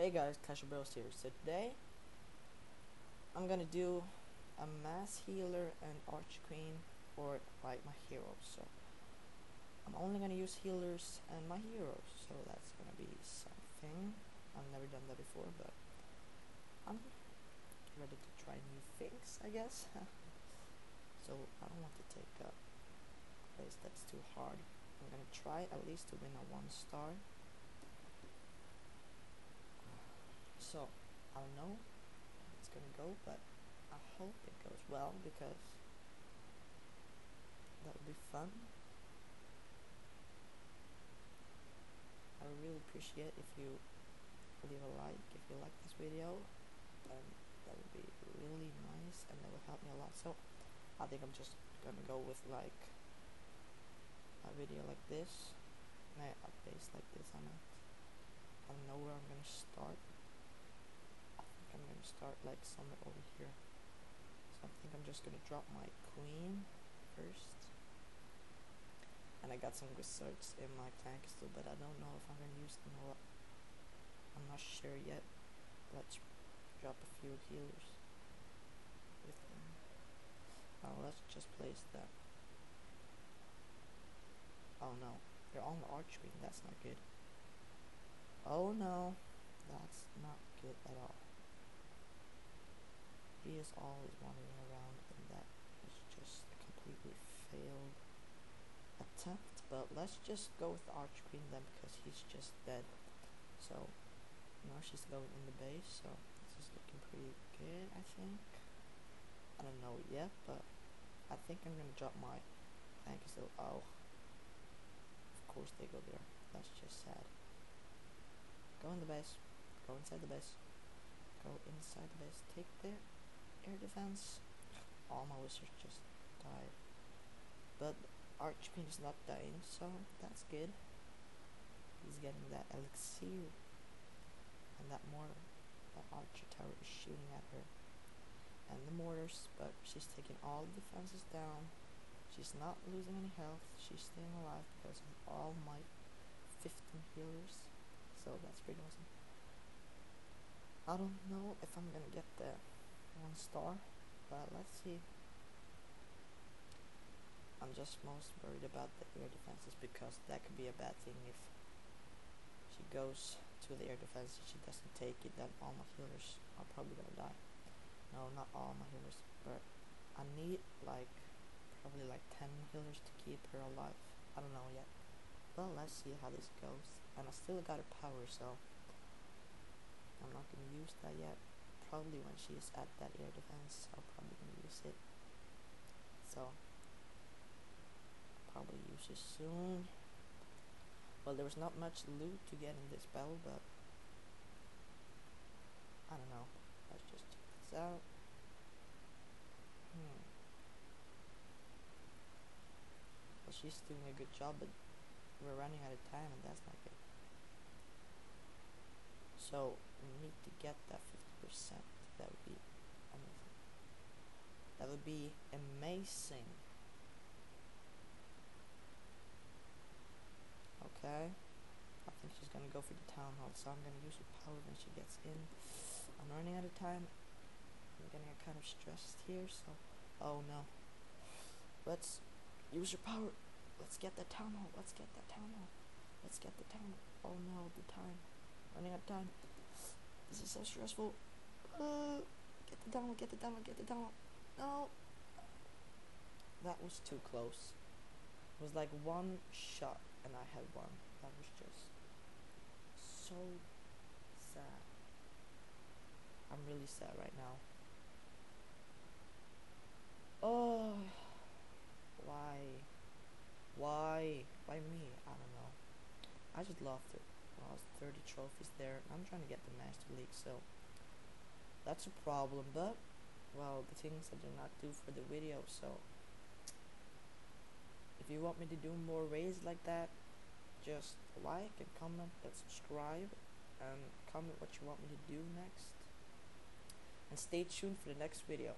Hey guys, Clash of Bros here. So today, I'm gonna do a mass healer and arch queen for like my heroes. So I'm only gonna use healers and my heroes. So that's gonna be something. I've never done that before, but I'm ready to try new things, I guess. so I don't want to take a place that's too hard. I'm gonna try at least to win a one star. So, I don't know how it's gonna go, but I hope it goes well because that would be fun. I would really appreciate if you leave a like if you like this video. Um, that would be really nice and that would help me a lot. So, I think I'm just gonna go with like a video like this. Nah, a base like this, I meant. I don't know where I'm gonna start I'm gonna start like somewhere over here. So I think I'm just gonna drop my queen first. And I got some wizards in my tank still, but I don't know if I'm gonna use them or I'm not sure yet. Let's drop a few healers with them. Oh, let's just place them. Oh no, they're on the arch queen. That's not good. Oh no, that's not good at all. He is always wandering around and that is just a completely failed attempt. But let's just go with the Arch Queen then because he's just dead. So now she's going in the base, so this is looking pretty good, I think. I don't know yet, but I think I'm gonna drop my tank so Oh, of course they go there. That's just sad. Go in the base. Go inside the base. Go inside the base. Take there air defense. All my wizards just died. But Archqueen is not dying, so that's good. He's getting that elixir. And that mortar. That archer tower is shooting at her. And the mortars, but she's taking all the defenses down. She's not losing any health. She's staying alive because of all my 15 healers. So that's pretty awesome. I don't know if I'm gonna get there one star but let's see. I'm just most worried about the air defenses because that could be a bad thing if she goes to the air defense and she doesn't take it then all my healers are probably gonna die. No not all my healers but I need like probably like 10 healers to keep her alive. I don't know yet. But let's see how this goes. And I still got a power so I'm not gonna use that yet probably when she's at that air defense, I'll probably gonna use it. So, probably use it soon. Well, there was not much loot to get in this battle, but I don't know. Let's just check this out. Hmm. Well, she's doing a good job, but we're running out of time, and that's not good. So, need to get that 50%. that would be amazing. That would be amazing. Okay. I think she's gonna go for the town hall so I'm gonna use her power when she gets in. I'm running out of time. I'm getting kind of stressed here so oh no. Let's use your power. Let's get the town hall. Let's get the town hall. Let's get the town hall. oh no the time. Running out of time this is so stressful uh, get the town hall, get the town hall, get the town hall. No. That was too close. It was like one shot and I had one. That was just so sad. I'm really sad right now. Oh, why? Why? Why me? I don't know. I just loved it. Well, 30 trophies there. I'm trying to get the Master League, so that's a problem but well the things I did not do for the video so if you want me to do more raids like that just like and comment and subscribe and comment what you want me to do next and stay tuned for the next video